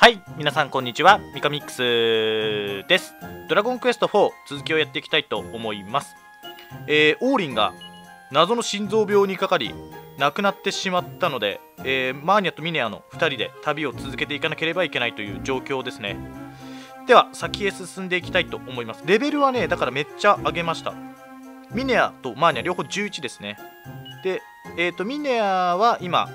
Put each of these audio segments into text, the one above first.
はい皆さんこんにちはミカミックスです。ドラゴンクエスト4続きをやっていきたいと思います。えー、オーリンが謎の心臓病にかかり亡くなってしまったので、えー、マーニャとミネアの2人で旅を続けていかなければいけないという状況ですね。では先へ進んでいきたいと思います。レベルはねだからめっちゃ上げました。ミネアとマーニャ両方11ですね。でえっ、ー、とミネアは今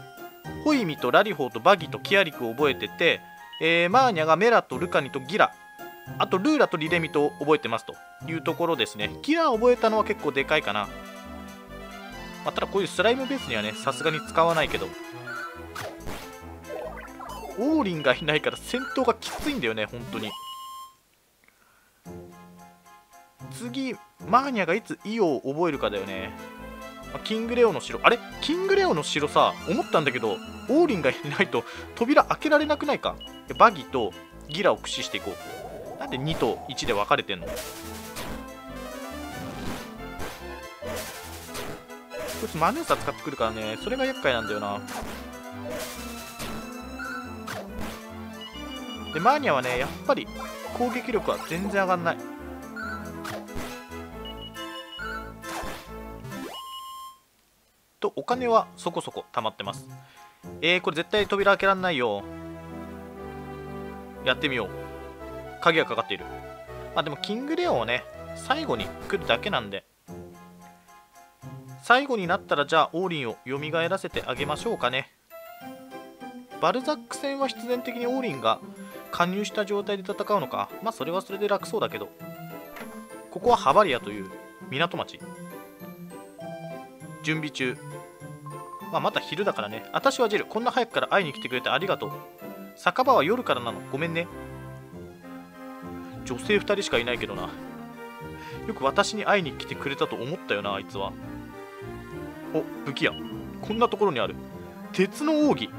ホイミとラリホーとバギとキアリクを覚えてて、えー、マーニャがメラとルカニとギラ。あとルーラとリレミと覚えてますと。いうところですね。ギラ覚えたのは結構でかいかな、まあ、ただこういうスライムベースにはねさすがに使わないけど。オーリンがいないから戦闘がきついんだよね本当に。次マーニャがいつイオを覚えるかだよね。キングレオの城。あれ？キングレオの城さ思ったんだけどオーリンがいないと扉開けられなくないか？バギとギラを駆使していこう。なんで2と1で分かれてんの？こいつマネーサ使ってくるからねそれが厄介なんだよな。でマーニャはねやっぱり攻撃力は全然上がんない。とお金はそこそこ貯まってます。えー、これ絶対扉開けらんないよ。やってみよう。鍵がかかっている。まあでもキングレオンはね最後に来るだけなんで。最後になったらじゃあオーリンを蘇らせてあげましょうかね。バルザック戦は必然的にオーリンが加入した状態で戦うのか。まあそれはそれで楽そうだけど。ここはハバリアという港町。準備中。まあ、また昼だからね。私はジェル。こんな早くから会いに来てくれてありがとう。酒場は夜からなの。ごめんね。女性2人しかいないけどな。よく私に会いに来てくれたと思ったよな、あいつは。お、武器屋。こんなところにある。鉄の奥義。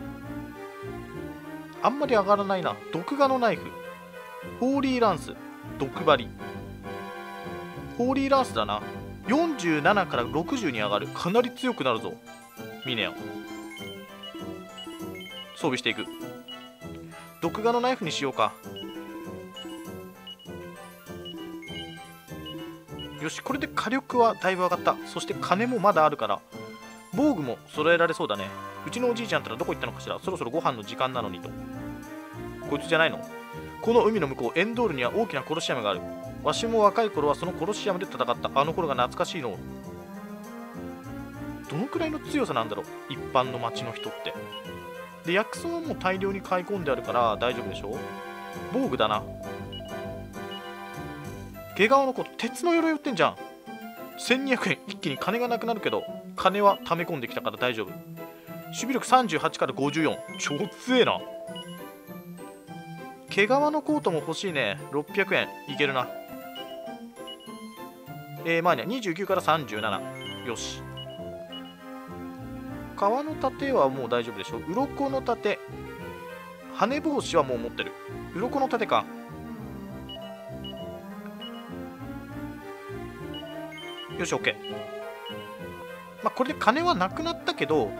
あんまり上がらないな。毒画のナイフ。ホーリーランス。毒針。ホーリーランスだな。47から60に上がる。かなり強くなるぞ。ミネオ装備していく毒画のナイフにしようか。よしこれで火力はだいぶ上がった。そして金もまだあるから。防具も揃えられそうだね。うちのおじいちゃんったらどこ行ったのかしら。そろそろご飯の時間なのにと。こいつじゃないの？この海の向こうエンドールには大きなコロシアムがある。わしも若い頃はそのコロシアムで戦った。あの頃が懐かしいの。どのくらいの強さなんだろう？一般の町の人って。で薬草はもう大量に買い込んであるから大丈夫でしょ？防具だな。毛皮の子鉄の鎧売ってんじゃん。1200円。一気に金がなくなるけど金は溜め込んできたから大丈夫。守備力38から54超強えな。毛皮のコートも欲しいね。600円。いけるな。えー、まあね29から37よし。革の盾はもう大丈夫でしょ？う鱗の盾。羽帽子はもう持ってる。鱗の盾か。よし OK まあこれで金はなくなったけど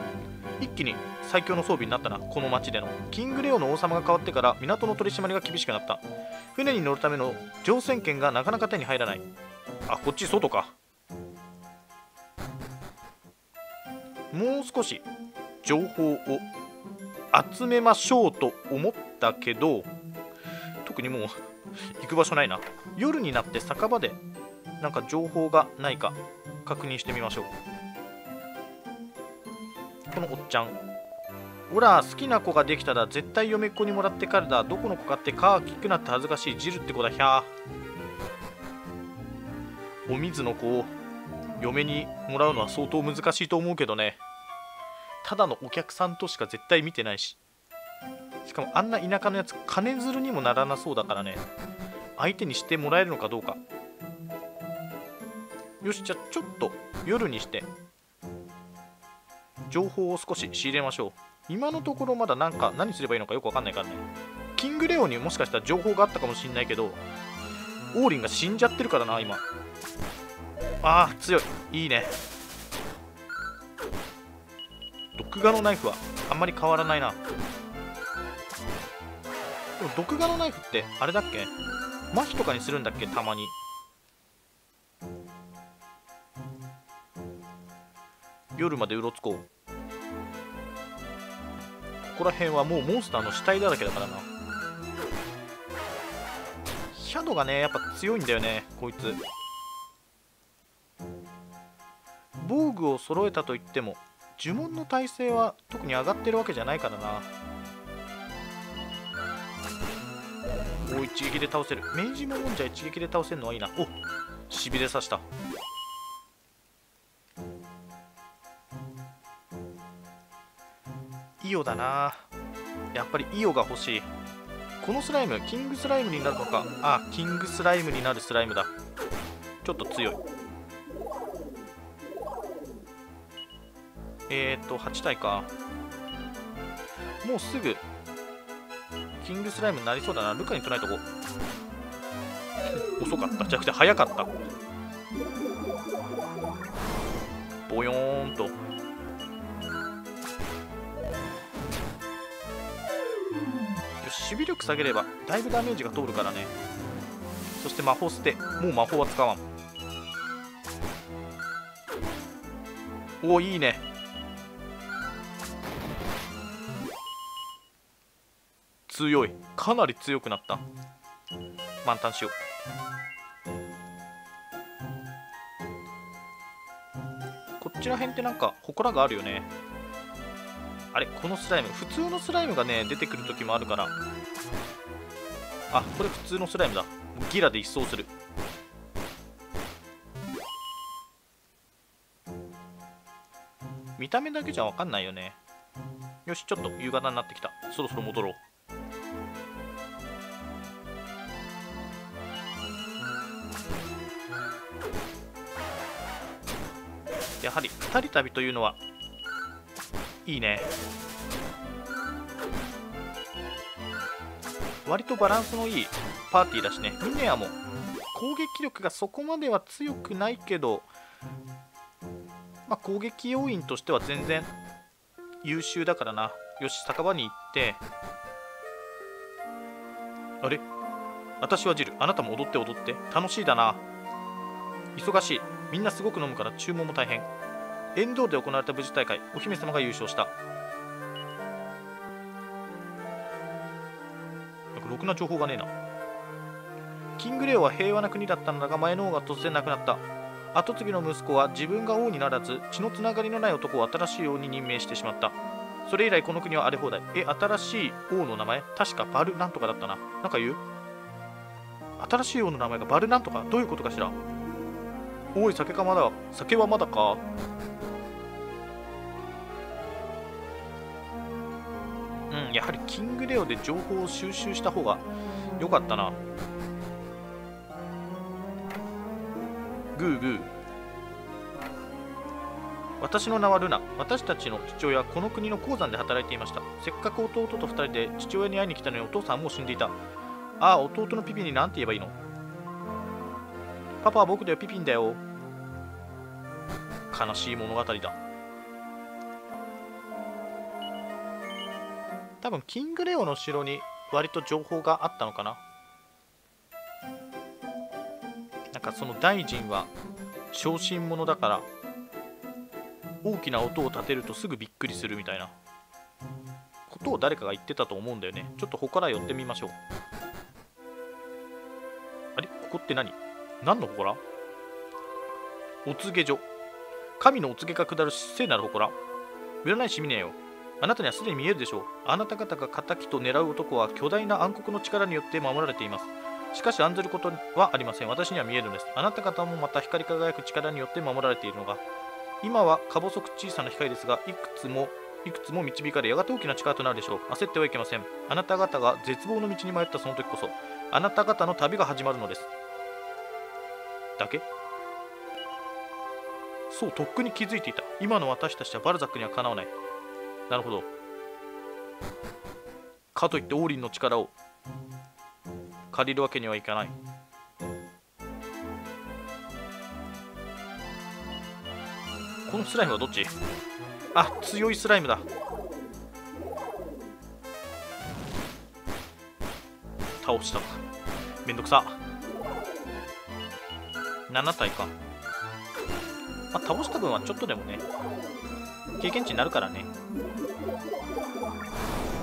一気に最強の装備になったな。この町での。キングレオの王様が変わってから港の取り締まりが厳しくなった。船に乗るための乗船券がなかなか手に入らない。あこっち外か。もう少し情報を集めましょうと思ったけど特にもう行く場所ないな。夜になって酒場でなんか情報がないか確認してみましょう。このおっちゃんほら好きな子ができたら絶対嫁っ子にもらってからだ。どこの子かってかきくなって恥ずかしい。ジルって子だ。ひゃお水の子を嫁にもらうのは相当難しいと思うけどね。ただのお客さんとしか絶対見てないし。しかもあんな田舎のやつ金づるにもならなそうだからね。相手にしてもらえるのかどうか。よしじゃあちょっと夜にして。情報を少し仕入れましょう。今のところまだなんか何すればいいのかよくわかんないからね。キングレオにもしかしたら情報があったかもしんないけどオーリンが死んじゃってるからな今。ああ強い。いいね。毒画のナイフはあんまり変わらないな。でも毒画のナイフってあれだっけ？麻痺とかにするんだっけ？たまに。夜までうろつこう。ここら辺はもうモンスターの死体だらけだからな。シャドウがねやっぱ強いんだよねこいつ。防具を揃えたといっても呪文の耐性は特に上がってるわけじゃないからな。お一撃で倒せる。明治ももんじゃ一撃で倒せるのはいいな。おしびれさした。イオだな。やっぱりイオが欲しい。このスライムキングスライムになるのか。あキングスライムになるスライムだ。ちょっと強い。えっ、と8体か。もうすぐキングスライムになりそうだな。ルカに取らないとこ。う遅かった。じゃなくて早かった。ボヨーンと。よし守備力下げればだいぶダメージが通るからね。そして魔法捨て。もう魔法は使わん。おおいいね。強い。かなり強くなった。満タンしよう。こっちら辺ってなんか祠があるよね。あれこのスライム。普通のスライムがね出てくる時もあるから。あこれ普通のスライムだ。ギラで一掃する。見た目だけじゃ分かんないよね。よしちょっと夕方になってきた。そろそろ戻ろう。やはり2人旅というのはいいね。割とバランスのいいパーティーだしね。ミネアも攻撃力がそこまでは強くないけど、まあ、攻撃要因としては全然優秀だからな。よし酒場に行って。あれ？私はジあなたも踊って踊って。楽しいだな。忙しい。みんなすごく飲むから注文も大変。エンドールで行われた武術大会お姫様が優勝した。なんかろくな情報がねえな。キングレオは平和な国だったのだが前の王が突然亡くなった。跡継ぎの息子は自分が王にならず血のつながりのない男を新しい王に任命してしまった。それ以来この国は荒れ放題。え新しい王の名前？確かバルなんとかだったな。なんか言う？新しい王の名前がバルなんとかどういうことかしら？おい酒かまだ酒はまだか？うんやはりキングレオで情報を収集した方が良かったな。グーグー。私の名はルナ。私たちの父親はこの国の鉱山で働いていました。せっかく弟と2人で父親に会いに来たのにお父さんはもう死んでいた。ああ弟のピピンに何て言えばいいの？パパは僕だよピピンだよ。悲しい物語だ。多分キングレオの城に割と情報があったのかな？なんかその大臣は小心者だから大きな音を立てるとすぐびっくりするみたいなことを誰かが言ってたと思うんだよね。ちょっと祠寄ってみましょう。ここって何？何の祠？お告げ所。神のお告げが下る聖なる祠。占い師見ねえよ。あなたにはすでに見えるでしょう。あなた方が敵と狙う男は巨大な暗黒の力によって守られています。しかし案ずることはありません。私には見えるのです。あなた方もまた光り輝く力によって守られているのが。今はか細く小さな光ですがいくつもいくつも導かれやがて大きな力となるでしょう。焦ってはいけません。あなた方が絶望の道に迷ったその時こそあなた方の旅が始まるのです。だけ？そうとっくに気づいていた。今の私たちはバルザックにはかなわない。なるほど。かといってオーリンの力を借りるわけにはいかない。このスライムはどっち？あ強いスライムだ。倒した。めんどくさ7体か、まあ、倒した分はちょっとでもね経験値になるからね。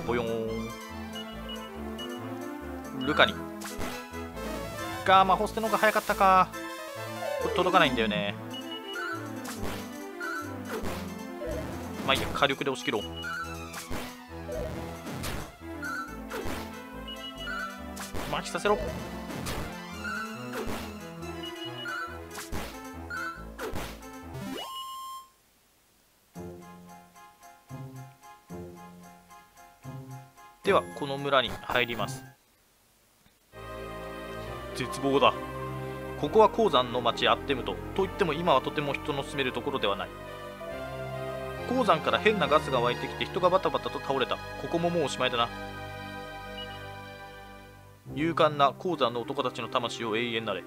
ボヨーン。ルカニが魔法捨ての方が早かったか。届かないんだよね。まあいいや火力で押し切ろう。麻痺させろ。ではこの村に入ります。絶望だ。ここは鉱山の町アッテムトといっても今はとても人の住めるところではない。鉱山から変なガスが湧いてきて人がバタバタと倒れた。ここももうおしまいだな。勇敢な鉱山の男たちの魂を永遠なれ。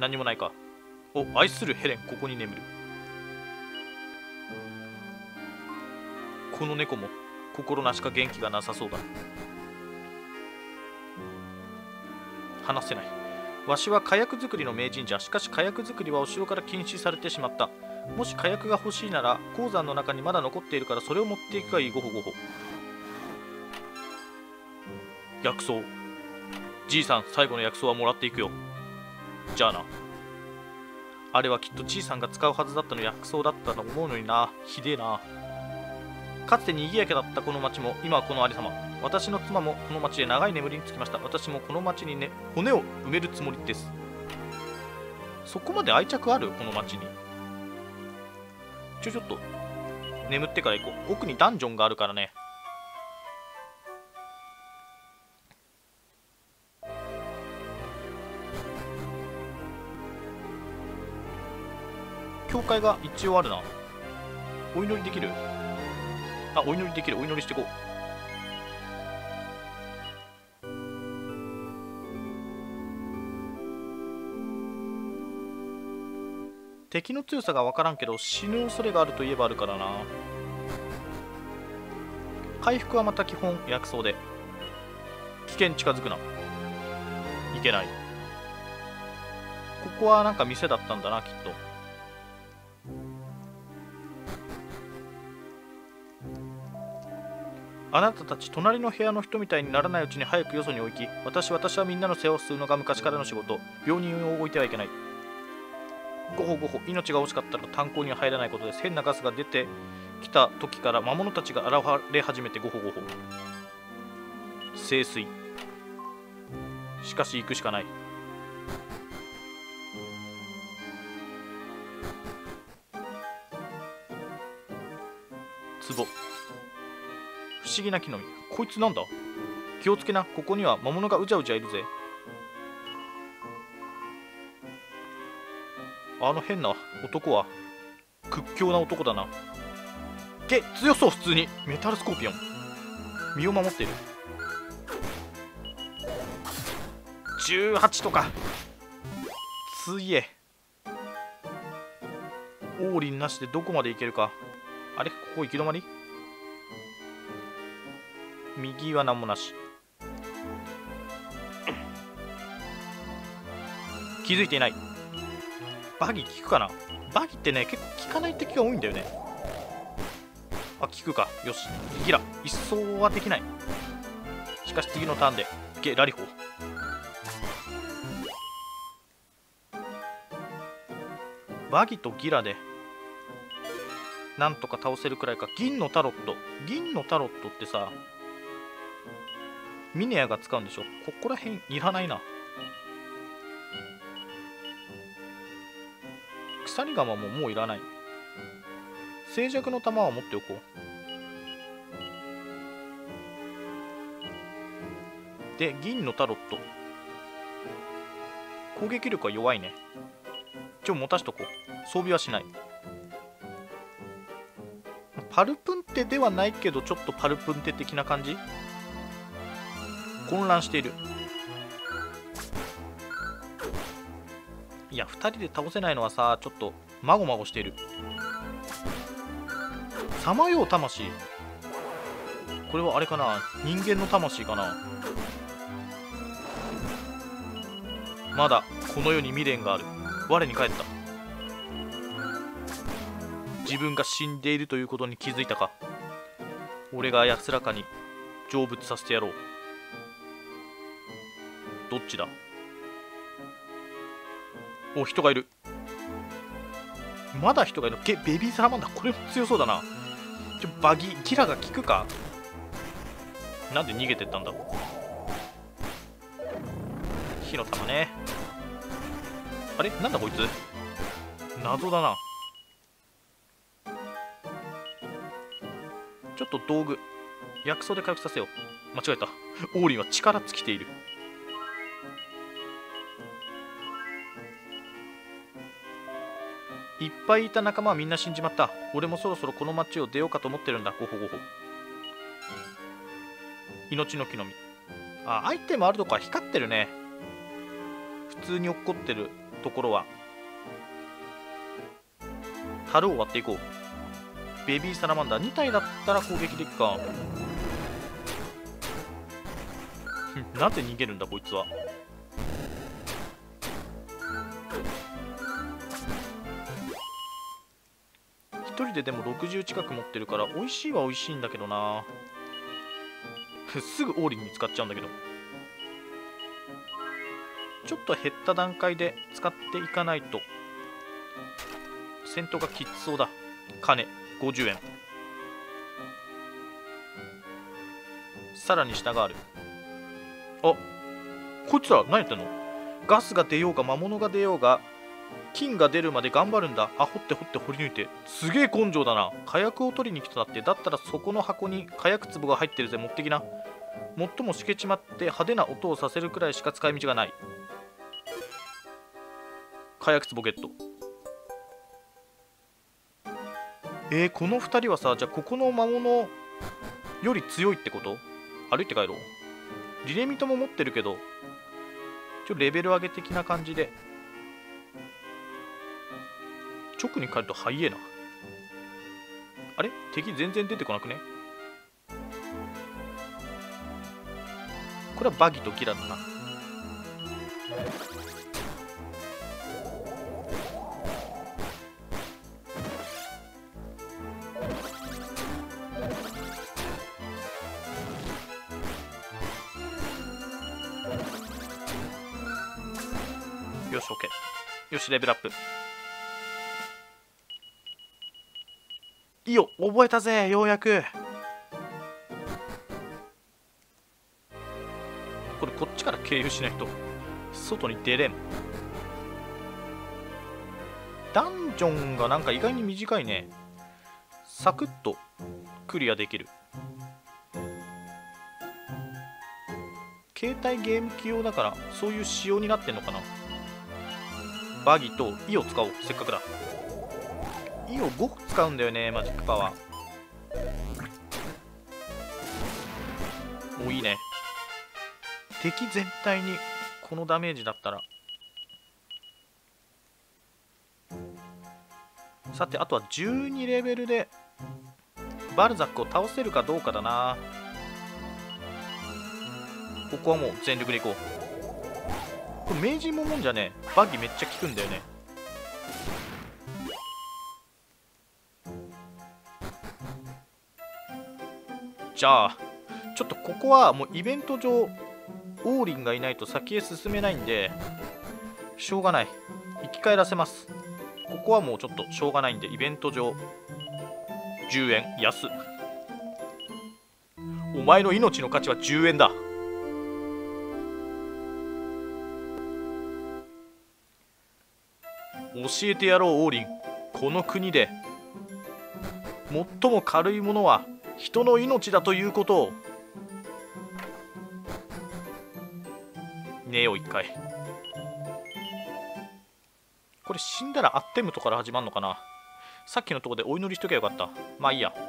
何もないか。お愛するヘレンここに眠る。この猫も心なしか元気がなさそうだ。話せない。わしは火薬作りの名人じゃ。しかし火薬作りはお城から禁止されてしまった。もし火薬が欲しいなら鉱山の中にまだ残っているからそれを持っていくがいいごほごほ。薬草。じいさん最後の薬草はもらっていくよ。じゃあな。あれはきっとじいさんが使うはずだったの薬草だったと思うのにな。ひでえな。かつて賑やかだったこの町も今はこのありさま私の妻もこの町で長い眠りにつきました。私もこの町にね骨を埋めるつもりです。そこまで愛着あるこの町に。ちょちょっと眠ってから行こう。奥にダンジョンがあるからね。教会が一応あるな。お祈りできる？あお祈りできる。お祈りしていこう。敵の強さが分からんけど死ぬ恐れがあるといえばあるからな。回復はまた基本薬草で。危険近づくな。いけない。ここはなんか店だったんだなきっと。あなたたち隣の部屋の人みたいにならないうちに早くよそに置き私私はみんなの世話をするのが昔からの仕事。病人を置いてはいけない。ごほごほ命が惜しかったら炭鉱には入らないことです。変なガスが出てきた時から魔物たちが現れ始めてごほごほ。清水。しかし行くしかない。壺。思議な木の実。こいつなんだ？気をつけな。ここには魔物がうじゃうじゃいるぜ。あの変な男は屈強な男だな。け強そう普通に。メタルスコーピオン。身を守っている。18とか。ついえ。王林なしでどこまで行けるか。あれ？ここ行き止まり？右は何もなし。気づいていない。バギー効くかな？バギーってね結構効かない敵が多いんだよね。あ効くか。よし。ギラ一掃はできない。しかし次のターンでゲラリホ。バギーとギラでなんとか倒せるくらいか。銀のタロット。銀のタロットってさミネアが使うんでしょ？ここら辺いらないな。鎖釜ももういらない。静寂の玉は持っておこう。で銀のタロット。攻撃力は弱いね。ちょ持たしとこう。装備はしない。パルプンテではないけどちょっとパルプンテ的な感じ？混乱している。いや2人で倒せないのはさちょっとまごまごしている。さまよう魂。これはあれかな？人間の魂かな？まだこの世に未練がある。我に返った。自分が死んでいるということに気づいたか？俺が安らかに成仏させてやろう。どっちだ？お人がいる。まだ人がいるゲベビーサラマンダーこれも強そうだな。ちょバギキラが効くか？なんで逃げてったんだ？火の玉ね。あれ？なんだこいつ？謎だな。ちょっと道具薬草で回復させよう。間違えた。オーリンは力尽きている。いっぱいいた仲間はみんな死んじまった。俺もそろそろこの町を出ようかと思ってるんだ。ごほごほ。命の木の実。あアイテムあるとか光ってるね。普通に落っこってるところは。樽を割っていこう。ベビーサラマンダー。2体だったら攻撃できるか。なんで逃げるんだこいつは。ででも60近く持ってるから美味しいは美味しいんだけどな。すぐオーリン見つかっちゃうんだけど。ちょっと減った段階で使っていかないと。戦闘がきつそうだ。金50円。さらに下がある。あこいつら何やってんの？ガスが出ようが魔物が出ようが金が出るまで頑張るんだ。あ掘って掘って掘り抜いて。すげえ根性だな。火薬を取りに来ただって。だったらそこの箱に火薬壺が入ってるぜ。持ってきな。最もしけちまって派手な音をさせるくらいしか使い道がない。火薬壺ゲット。えー、この2人はさじゃあここの魔物より強いってこと？歩いて帰ろう。リレミトも持ってるけどちょレベル上げ的な感じで。直に帰るとハイエナあれ？敵全然出てこなくね？これはバギとキラだな。よし OK よしレベルアップ。覚えたぜようやく。これこっちから経由しないと外に出れん。ダンジョンがなんか意外に短いね。サクッとクリアできる。携帯ゲーム機用だからそういう仕様になってんのかな。バギとイを使おうせっかくだ。イを5個使うんだよねマジックパワー。おいいね。敵全体にこのダメージだったら。さてあとは12レベルでバルザックを倒せるかどうかだな。ここはもう全力でいこう。これ名人ももんじゃねバギーめっちゃ効くんだよね。じゃあちょっとここはもうイベント上オーリンがいないと先へ進めないんでしょうがない。生き返らせます。ここはもうちょっとしょうがないんでイベント上10円。安。お前の命の価値は10円だ。教えてやろうオーリンこの国で最も軽いものは人の命だということを。寝よう一回。これ死んだらアッテムとから始まるのかな？さっきのとこでお祈りしときゃよかった。まあいいや。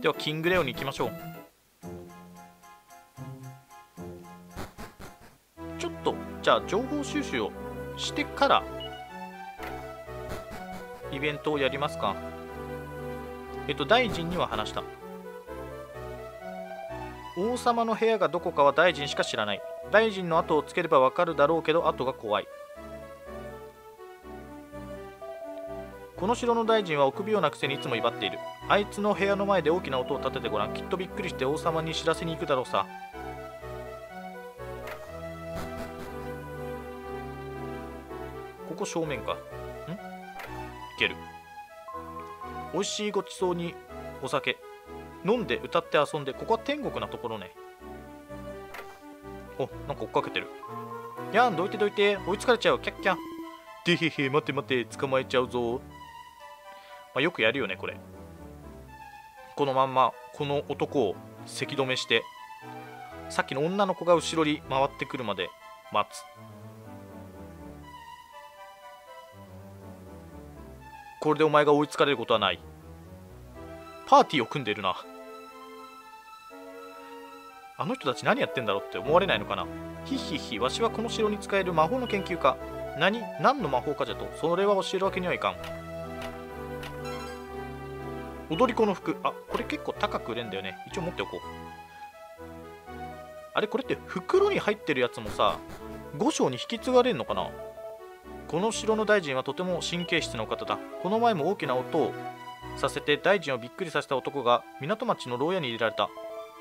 ではキングレオに行きましょう。ちょっとじゃあ情報収集をしてからイベントをやりますか。えっと大臣には話した。王様の部屋がどこかは大臣しか知らない。大臣の後をつければわかるだろうけど後が怖い。この城の大臣は臆病なくせにいつも威張っている。あいつの部屋の前で大きな音を立ててごらん。きっとびっくりして王様に知らせに行くだろうさ。ここ正面か。ん？いける。美味しいごちそうにお酒。飲んで歌って遊んでここは天国なところね。おなんか追っかけてる。やんどいてどいて。追いつかれちゃう。キャッキャでへへ待って待って。捕まえちゃうぞ。まあ、よくやるよねこれ。このまんまこの男をせき止めしてさっきの女の子が後ろに回ってくるまで待つ。これでお前が追いつかれることはない。パーティーを組んでるな。あの人たち何やってんだろうって思われないのかな？ひひひわしはこの城に使える魔法の研究家。何？何の魔法かじゃとそれは教えるわけにはいかん。踊り子の服。あこれ結構高く売れんだよね。一応持っておこう。あれこれって袋に入ってるやつもさ五章に引き継がれるのかな？この城の大臣はとても神経質なお方だ。この前も大きな音をさせて大臣をびっくりさせた男が港町の牢屋に入れられた。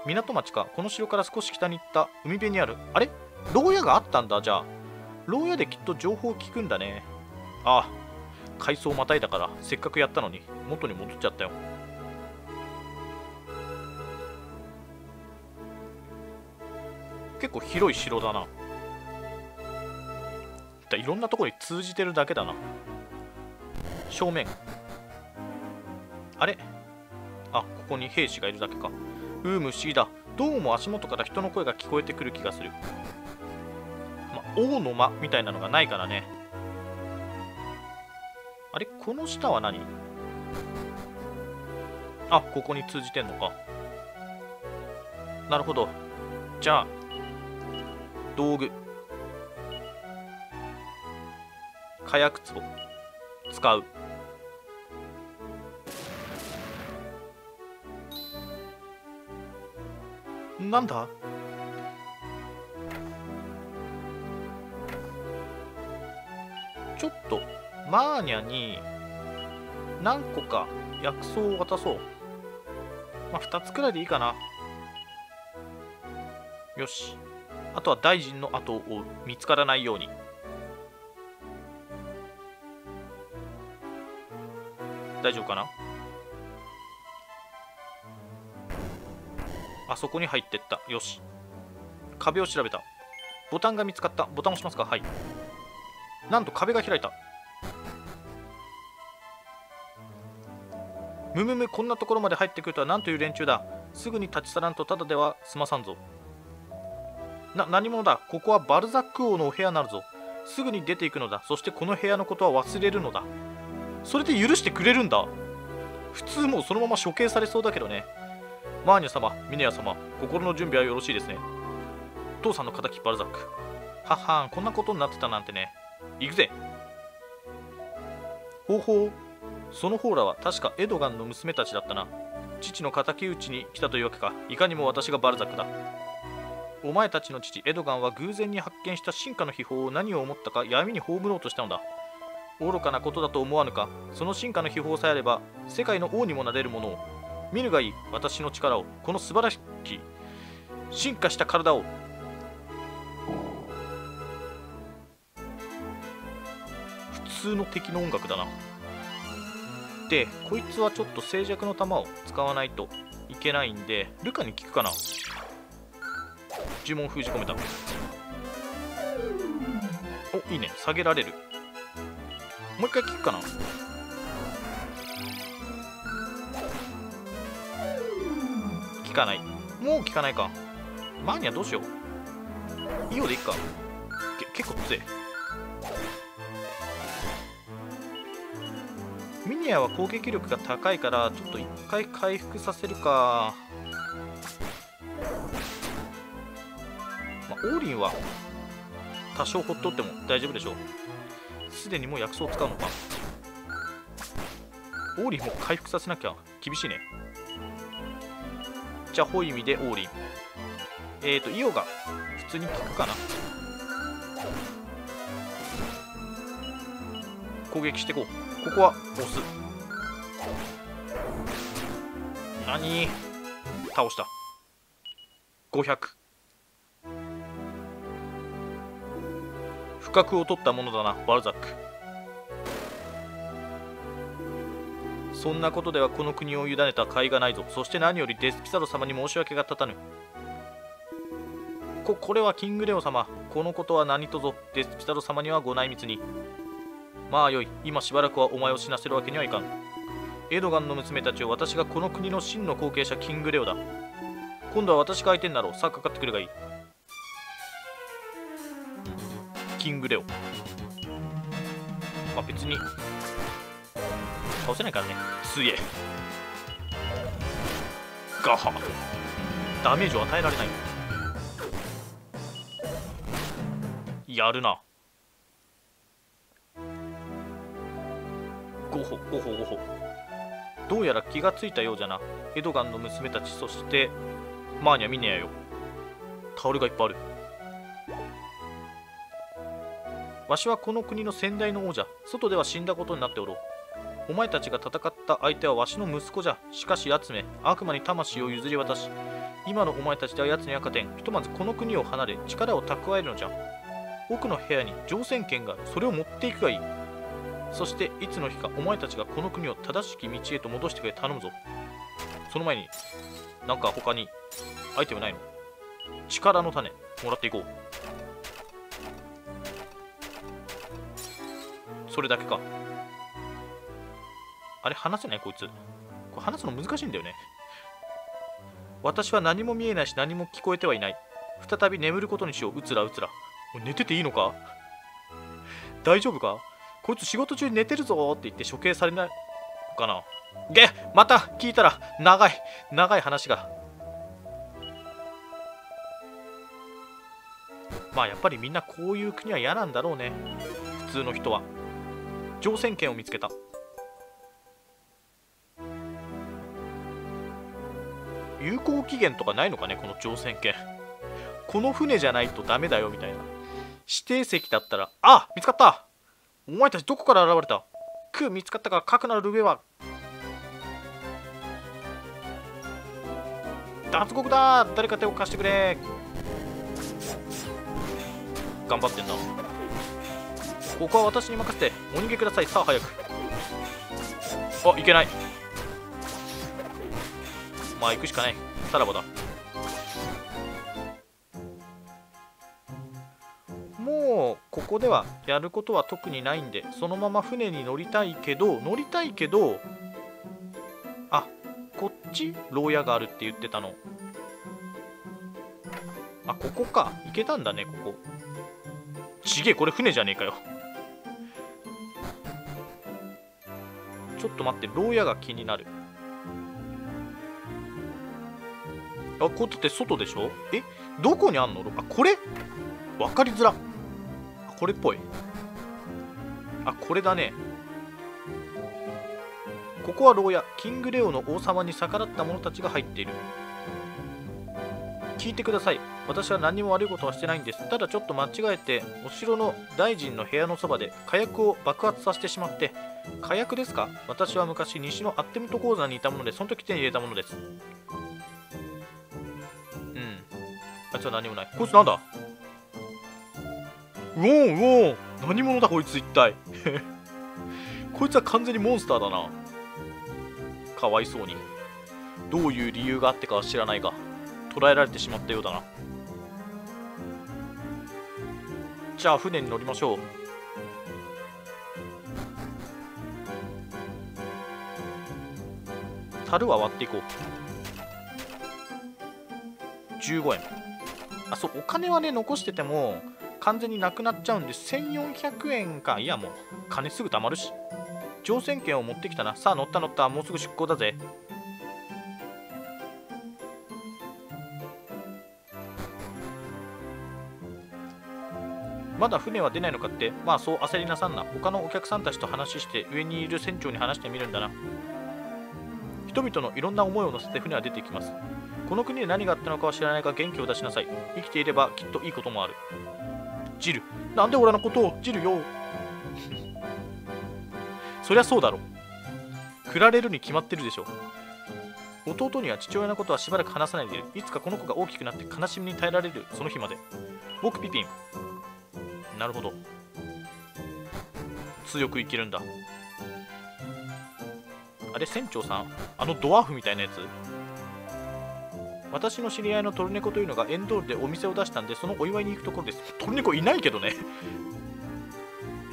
港町かこの城から少し北に行った海辺にあるあれ？牢屋があったんだじゃあ。牢屋できっと情報を聞くんだね。ああ階層またいだからせっかくやったのに元に戻っちゃったよ。結構広い城だな。だいろんなところに通じてるだけだな。正面。あれ？あここに兵士がいるだけか。うむ不思議だ。どうも足元から人の声が聞こえてくる気がする。ま王の間みたいなのがないからね。あれこの下は何？あここに通じてんのか。なるほど。じゃあ道具。火薬壺。使う。なんだ？ちょっとマーニャに何個か薬草を渡そう。まあ2つくらいでいいかな。よし。あとは大臣の後を見つからないように。大丈夫かな？あそこに入ってった。よし。壁を調べた。ボタンが見つかった。ボタン押しますか？はい。なんと壁が開いた。むむむこんなところまで入ってくるとは何という連中だ。すぐに立ち去らんとただでは済まさんぞ。な何者だ？ここはバルザック王のお部屋なるぞ。すぐに出ていくのだ。そしてこの部屋のことは忘れるのだ。それで許してくれるんだ。普通もうそのまま処刑されそうだけどね。マーニャ様ミネヤ様心の準備はよろしいですね。父さんの敵バルザック。はっはんこんなことになってたなんてね。行くぜ。ほうほう。その方らは確かエドガンの娘たちだったな。父の敵討ちに来たというわけか。いかにも私がバルザックだ。お前たちの父エドガンは偶然に発見した進化の秘宝を何を思ったか闇に葬ろうとしたのだ。愚かなことだと思わぬか。その進化の秘宝さえあれば世界の王にもなれるものを。見るがいい。私の力をこの素晴らしき進化した体を普通の敵の音楽だな。でこいつはちょっと静寂の弾を使わないといけないんでルカに効くかな。呪文封じ込めた。おいいね。下げられる。もう一回聞くかな。聞かない。もう聞かないか。マーニャどうしよう。イオでいっか。け結構強いミニアは攻撃力が高いからちょっと一回回復させるか。まあ、オーリンは多少ほっとっても大丈夫でしょう。すでにもう薬草を使うのか。王林も回復させなきゃ厳しいね。じゃホイミで王林。えっ、ー、とイオが普通に効くかな？攻撃していこう。ここは押す何？倒した。500不覚を取ったものだなバルザック。そんなことではこの国を委ねた甲斐がないぞ。そして何よりデスピサロ様に申し訳が立たぬ。ここれはキングレオ様。このことは何とぞデスピサロ様にはご内密に。まあよい。今しばらくはお前を死なせるわけにはいかん。エドガンの娘たちを私がこの国の真の後継者キングレオだ。今度は私が相手になろう。さあかかってくるがいい。キングレオ。まあ別に。倒せないからね。すげえ。ガハ。ダメージを与えられない。やるな。ゴホゴホゴホ。どうやら気がついたようじゃな。エドガンの娘たちそしてマーニャミネヤよ。タオルがいっぱいある。わしはこの国の先代の王者。外では死んだことになっておろう。お前たちが戦った相手はわしの息子じゃ。しかし奴め悪魔に魂を譲り渡し今のお前たちでは奴に赤点ひとまずこの国を離れ力を蓄えるのじゃ。奥の部屋に乗船券がある。それを持っていくがいい。そしていつの日かお前たちがこの国を正しき道へと戻してくれ頼むぞ。その前になんか他にアイテムないの？力の種もらっていこう。それだけか。あれ話せない？こいつ。これ話すの難しいんだよね。私は何も見えないし何も聞こえてはいない。再び眠ることにしよう。うつらうつら。寝てていいのか？大丈夫か？こいつ仕事中に寝てるぞって言って処刑されないかな？げまた聞いたら長い長い話が。まあやっぱりみんなこういう国は嫌なんだろうね。普通の人は。乗船券を見つけた。有効期限とかないのかねこの乗船券この船じゃないとダメだよみたいな。指定席だったらあ見つかった。お前たちどこから現れた。く見つかったかかくなる上は。脱獄だ。誰か手を貸してくれ。頑張ってんな。ここは私に任せてお逃げください。さあ早く。あいけない。まあ行くしかない。さらばだ。もうここではやることは特にないんでそのまま船に乗りたいけど乗りたいけどあこっち牢屋があるって言ってたの。あここか。行けたんだねここ。ちげえこれ船じゃねえかよ。ちょっと待って牢屋が気になる。あこっって外でしょ？え？どこにあんの？あこれ？分かりづらこれっぽい。あこれだね。ここは牢屋。キングレオの王様に逆らった者たちが入っている。聞いてください。私は何も悪いことはしてないんです。ただちょっと間違えてお城の大臣の部屋のそばで火薬を爆発させてしまって火薬ですか？私は昔西のアッテムト鉱山にいたものでその時手に入れたものです。あいつ何もない。こいつなんだ？うおんうおん何者だこいつ一体。こいつは完全にモンスターだな。かわいそうに。どういう理由があってかは知らないが捕らえられてしまったようだな。じゃあ船に乗りましょう。樽は割っていこう。15円。あそうお金はね残してても完全になくなっちゃうんで1400円か。いやもう金すぐ貯まるし。乗船券を持ってきたな。さあ乗った乗った。もうすぐ出港だぜ。まだ船は出ないのかって。まあそう焦りなさんな。他のお客さんたちと話して上にいる船長に話してみるんだな。人々のいろんな思いを乗せて船は出てきます。この国で何があったのかは知らないが元気を出しなさい。生きていればきっといいこともある。ジル。なんで俺のことをジルよ。そりゃそうだろ。振られるに決まってるでしょ。弟には父親のことはしばらく話さないでいる。いつかこの子が大きくなって悲しみに耐えられるその日まで。僕ピピン。なるほど。強く生きるんだ。あれ船長さん？あのドワーフみたいなやつ？私の知り合いのトルネコというのがエンドールでお店を出したんでそのお祝いに行くところです。トルネコいないけどね。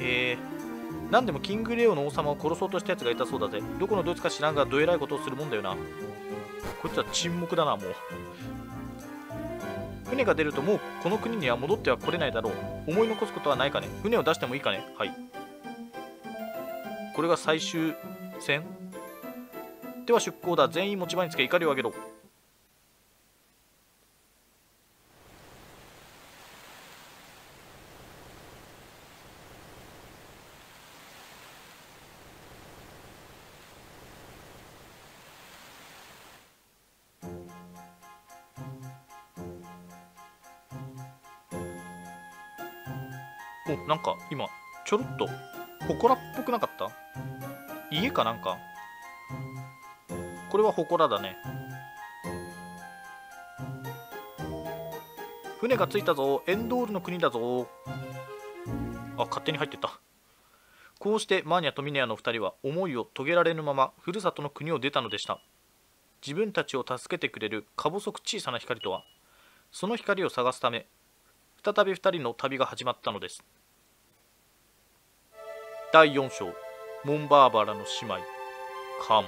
えー、何でもキングレオの王様を殺そうとしたやつがいたそうだぜ。どこのドイツか知らんがどえらいことをするもんだよな。こいつは沈黙だなもう。船が出るともうこの国には戻っては来れないだろう。思い残すことはないかね。船を出してもいいかね。はい。これが最終戦。では出港だ。全員持ち場につけ怒りを上げろなんか今ちょろっと祠っぽくなかった？家かなんか？これは祠だね。船が着いたぞ。エンドールの国だぞ。あ勝手に入ってった。こうしてマーニャとミネアの2人は思いを遂げられぬままふるさとの国を出たのでした。自分たちを助けてくれるか細く小さな光とはその光を探すため再び2人の旅が始まったのです。第4章モンバーバラの姉妹カン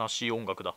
悲しい音楽だ。